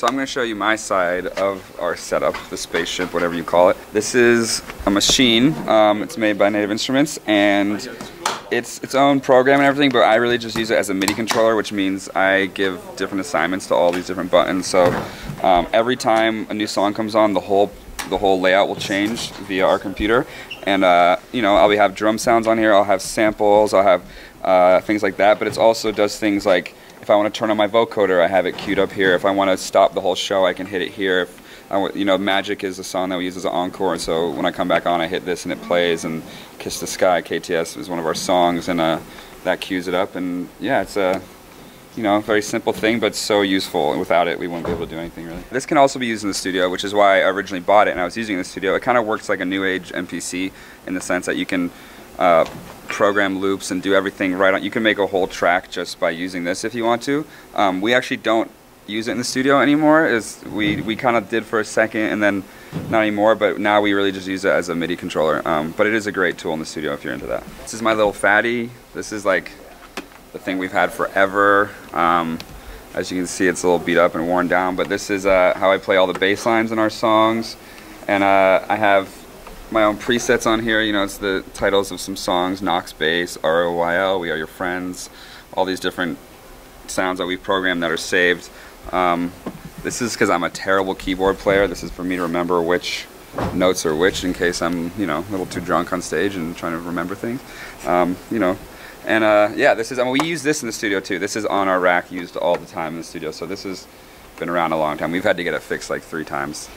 So I'm going to show you my side of our setup, the spaceship, whatever you call it. This is a machine. Um, it's made by Native Instruments, and it's its own program and everything, but I really just use it as a MIDI controller, which means I give different assignments to all these different buttons. So um, every time a new song comes on, the whole the whole layout will change via our computer, and uh, you know I'll be have drum sounds on here. I'll have samples. I'll have uh, things like that. But it also does things like if I want to turn on my vocoder, I have it queued up here. If I want to stop the whole show, I can hit it here. If I, you know, Magic is a song that we use as an encore, so when I come back on, I hit this and it plays. And Kiss the Sky, KTS, is one of our songs, and uh, that cues it up. And yeah, it's a you know, very simple thing, but so useful. And without it, we wouldn't be able to do anything really. This can also be used in the studio, which is why I originally bought it and I was using it in the studio. It kind of works like a new age MPC in the sense that you can uh, program loops and do everything right on. You can make a whole track just by using this if you want to. Um, we actually don't use it in the studio anymore. Is we we kind of did for a second and then not anymore. But now we really just use it as a MIDI controller. Um, but it is a great tool in the studio if you're into that. This is my Little Phatty. This is like the thing we've had forever. Um, as you can see, it's a little beat up and worn down. But this is uh, how I play all the bass lines in our songs, and uh, I have my own presets on here. You know, it's the titles of some songs, Knocks Bass, R-O-Y-L, We Are Your Friends, all these different sounds that we've programmed that are saved. Um, this is because I'm a terrible keyboard player. This is for me to remember which notes are which in case I'm, you know, a little too drunk on stage and trying to remember things. Um, you know, and uh, yeah, this is, I mean, we use this in the studio too. This is on our rack used all the time in the studio. So this has been around a long time. We've had to get it fixed like three times.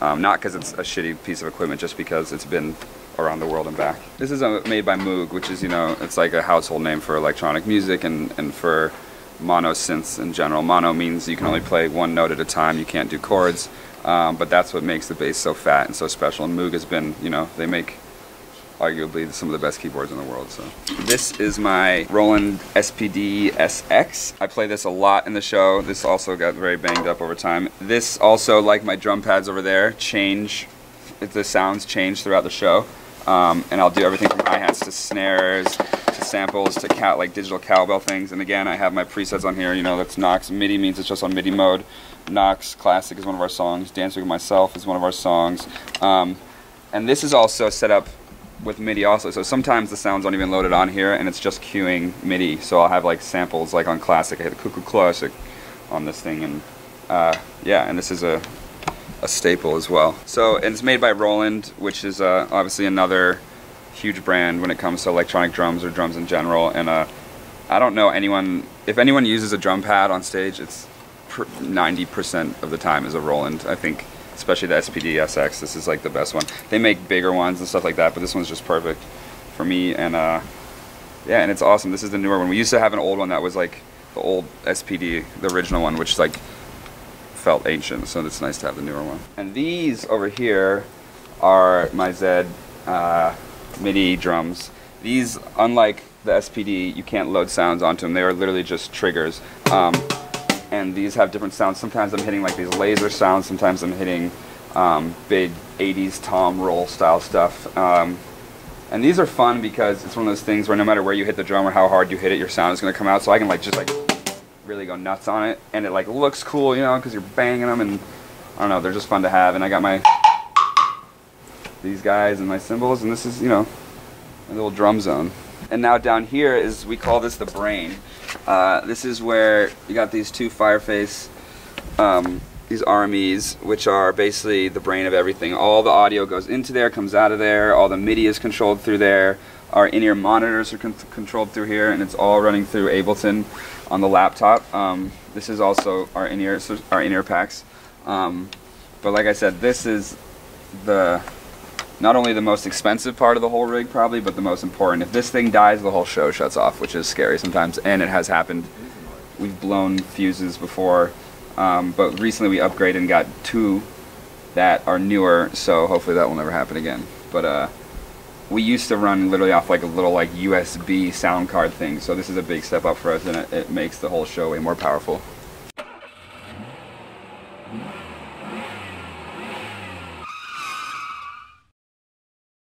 Um, not because it's a shitty piece of equipment, just because it's been around the world and back. This is uh, made by Moog, which is, you know, it's like a household name for electronic music and, and for mono synths in general. Mono means you can only play one note at a time, you can't do chords, um, but that's what makes the bass so fat and so special. And Moog has been, you know, they make arguably some of the best keyboards in the world. So this is my Roland SPD SX. I play this a lot in the show. This also got very banged up over time. This also, like my drum pads over there, change. The sounds change throughout the show, um, and I'll do everything from hi hats to snares to samples to cat like digital cowbell things. And again, I have my presets on here. You know, that's Knocks MIDI means it's just on MIDI mode. Knocks Classic is one of our songs. Dancing with Myself is one of our songs. Um, and this is also set up with MIDI also. So sometimes the sounds aren't even loaded on here and it's just cueing MIDI. So I'll have like samples like on Classic. I hit the Cuckoo Classic on this thing and uh, yeah, and this is a, a staple as well. So, and it's made by Roland, which is uh, obviously another huge brand when it comes to electronic drums or drums in general. And uh, I don't know anyone, if anyone uses a drum pad on stage, it's 90% of the time is a Roland. I think especially the SPD SX. This is like the best one. They make bigger ones and stuff like that, but this one's just perfect for me. And uh, yeah, and it's awesome. This is the newer one. We used to have an old one that was like the old SPD, the original one, which like felt ancient. So it's nice to have the newer one. And these over here are my Zed uh, MIDI drums. These, unlike the SPD, you can't load sounds onto them. They are literally just triggers. Um, and these have different sounds. Sometimes I'm hitting like these laser sounds, sometimes I'm hitting um, big 80s tom roll style stuff. Um, and these are fun because it's one of those things where no matter where you hit the drum or how hard you hit it, your sound is going to come out. So I can like just like really go nuts on it, and it like looks cool, you know, because you're banging them, and I don't know, they're just fun to have. And I got my these guys and my cymbals, and this is you know a little drum zone. And now down here is we call this the brain. Uh, this is where you got these two Fireface, um, these RMEs, which are basically the brain of everything. All the audio goes into there, comes out of there, all the MIDI is controlled through there, our in-ear monitors are con controlled through here, and it's all running through Ableton on the laptop. Um, this is also our in-ear our in-ear packs. Um, but like I said, this is the not only the most expensive part of the whole rig probably, but the most important. If this thing dies, the whole show shuts off, which is scary sometimes, and it has happened. We've blown fuses before, um, but recently we upgraded and got two that are newer, so hopefully that will never happen again. But uh, we used to run literally off like a little like USB sound card thing, so this is a big step up for us, and it, it makes the whole show way more powerful.